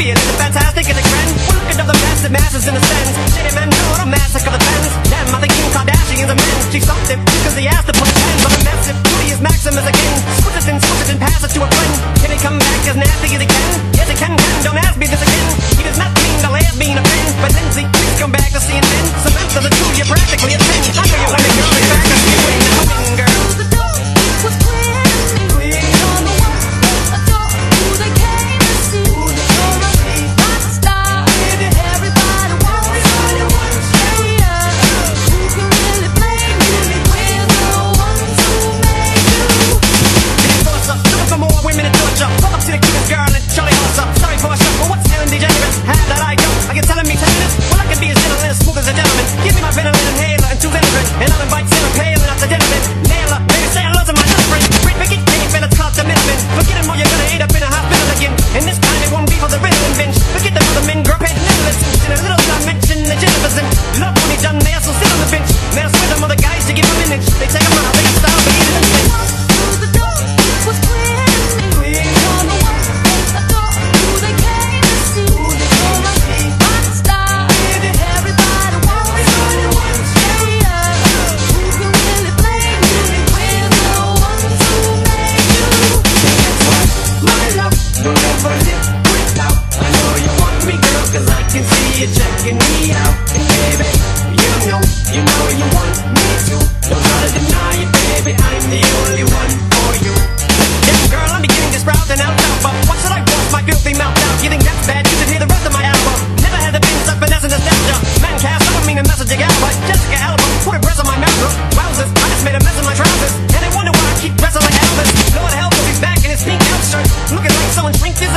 Be it is fantastic and a grand. Looking to the massive masses in a sense. Shitty men know what a massacre of fence Damn, I think Kim Kardashian's immense She's something because he asked to put hands on a massive Booty is maxim as again Switch it in, switch it in, pass it to a friend. Can he come back as nasty as he can? Yes, he can, can. Don't ask me this again. I've been a little and I'll invite Sarah Palin out the den of. checking me out. And baby, you know, you know you want me to. Don't try to deny it, baby, I'm the only one for you. Yeah, girl, I'm beginning to sprout an alfalfa what should I wash my filthy mouth out? You think that's bad? You should hear the rest of my album Never had the been such finesse and nostalgia Man cast, I don't mean to message again But Jessica Alba put a breast on my mouth. Wowzers, I just made a mess of my trousers. And I wonder why I keep dressing like Elvis. Lord help, he'll back in his pink out shirt Looking like someone drinks his